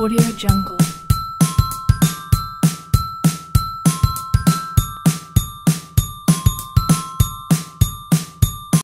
Audio Jungle.